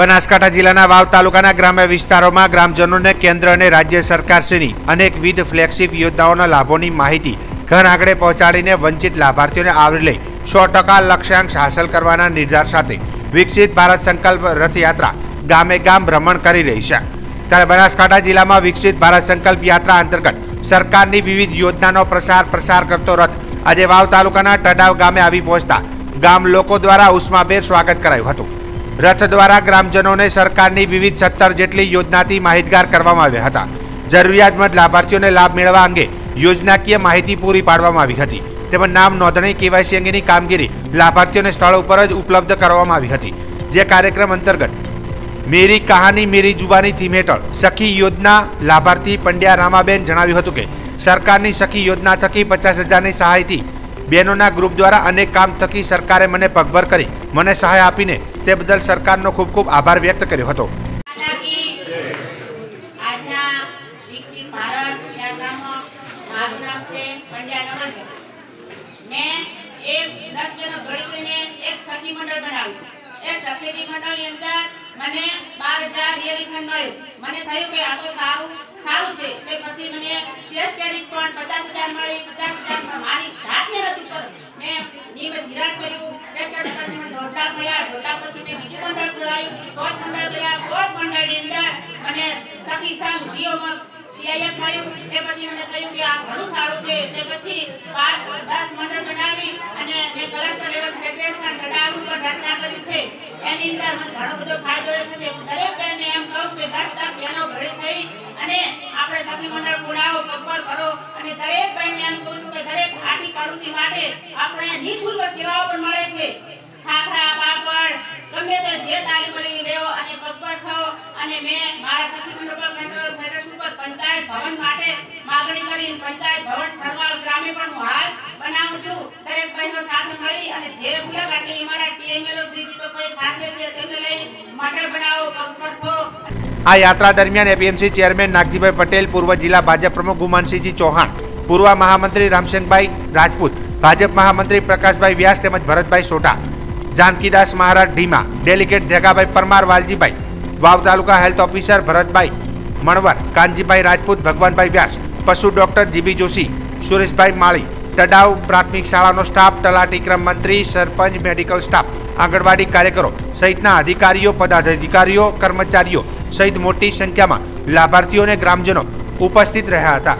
બનાસકાંઠા જિલ્લાના વાવ તાલુકાના ગ્રામ્ય વિસ્તારોમાં ગ્રામજનોને કેન્દ્ર અને રાજ્ય સરકારશ્રીની અનેકવિધ ફ્લેગશિપ યોજનાઓના લાભોની માહિતી ઘર આંગણે પહોંચાડીને વંચિત લાભાર્થીઓને આવરી લઈ સો ટકા લક્ષ્યાંક હાંસલ કરવાના નિર્ધાર સાથે વિકસિત ભારત સંકલ્પ રથયાત્રા ગામે ગામ ભ્રમણ કરી રહી છે. ત્યારે બનાસકાંઠા જિલ્લામાં વિકસિત ભારત સંકલ્પ યાત્રા અંતર્ગત સરકારની વિવિધ યોજનાનો પ્રસાર પ્રસાર કરતો રથ આજે વાવ તાલુકાના ટડાવ ગામે આવી પહોંચતા ગામ લોકો દ્વારા ઉષ્માભેર સ્વાગત કરાયું હતું. રથ દ્વારા ગ્રામજનોને સરકારની વિવિધ સત્તર જેટલી યોજનાથી માહિતગાર કરવામાં આવ્યા હતા. જરૂરિયાતમંદ લાભાર્થીઓને લાભ મેળવવા અંગે યોજનાકીય માહિતી પૂરી પાડવામાં આવી હતી. તેમજ નામ નોંધણી કેવાયસી અંગેની કામગીરી લાભાર્થીઓને સ્થળ ઉપર જ ઉપલબ્ધ કરવામાં આવી હતી. જે કાર્યક્રમ અંતર્ગત મેરી કહાની મેરી જુબાની થીમ હેઠળ સખી યોજના લાભાર્થી પંડ્યા રામાબેન જણાવ્યું હતું કે, સરકારની સખી યોજના થકી પચાસ હજારની સહાયથી બહેનોના ગ્રુપ દ્વારા અનેક કામ થકી સરકારે મને પગભર કરી, મને સહાય આપીને તે બદલ સરકારનો ખૂબ ખૂબ આભાર વ્યક્ત કર્યો હતો. મને બાર હજાર રિયલ મળ્યું. મને થયું કે આ તો સારું સારું છે. એટલે પછી મને ટેસ્ટ ક્રેડિટ પણ પચાસ હજાર મળી પચાસ હજાર મારી જાત મહેનત ઉપર મેં નિયમિત ધિરાણ એની અંદર ઘણો બધો ફાયદો છે દરેક બહેનને એમ કહું કે દસ દસ બહેનો થઈ અને આપણે સખી મંડળ ખોલાવો પગપર કરો અને દરેક બહેનને એમ કહું કે દરેક આર્થિક પ્રવૃત્તિ માટે આપણે નિઃશુલ્ક સેવાઓ પણ મળે છે. ખાખરા પાપડ ગમે તે જે તાલીમ લઈ લેવો અને પગભર થવો અને મેં મારા સખી મંડળ પર કંટ્રોલ ફેડરેશન ઉપર પંચાયત ભવન માટે માગણી કરી પંચાયત ભવન સરવાલ ગ્રામે પણ હું હાલ બનાવું છું. દરેક બહેનો સાથે મળી અને જે મુલાકાત લઈ મારા ટીએમએલઓ શ્રી દીપકભાઈ સાથે છે તેમને લઈ મંડળ બનાવો, પગભર થવો આ યાત્રા દરમિયાન એપીએમસી ચેરમેન નાગજીભાઈ પટેલ, પૂર્વ જિલ્લા ભાજપ પ્રમુખ ગુમાનસિંહજી ચૌહાણ, પૂર્વ મહામંત્રી રામસિંહભાઈ રાજપૂત ભાજપ મહામંત્રી પ્રકાશભાઈ વ્યાસ તેમજ Bharatbhai Sota Jankidas Maharaj Dhima, delegate Jagabhai Parmar Valjibhai, Vav taluka health officer Bharatbhai Manvar, Kanjibhai Rajput, Bhagwanbhai Vyas, પશુ ડોક્ટર જીબી જોશી, સુરેશભાઈ માળી, તડાવ પ્રાથમિક શાળાનો સ્ટાફ, તલાટી ક્રમ મંત્રી, સરપંચ, મેડિકલ સ્ટાફ, આંગણવાડી કાર્યકરો સહિતના અધિકારીઓ, પદાધિકારીઓ, કર્મચારીઓ સહિત મોટી સંખ્યામાં લાભાર્થીઓ અને ગ્રામજનો ઉપસ્થિત રહ્યા હતા.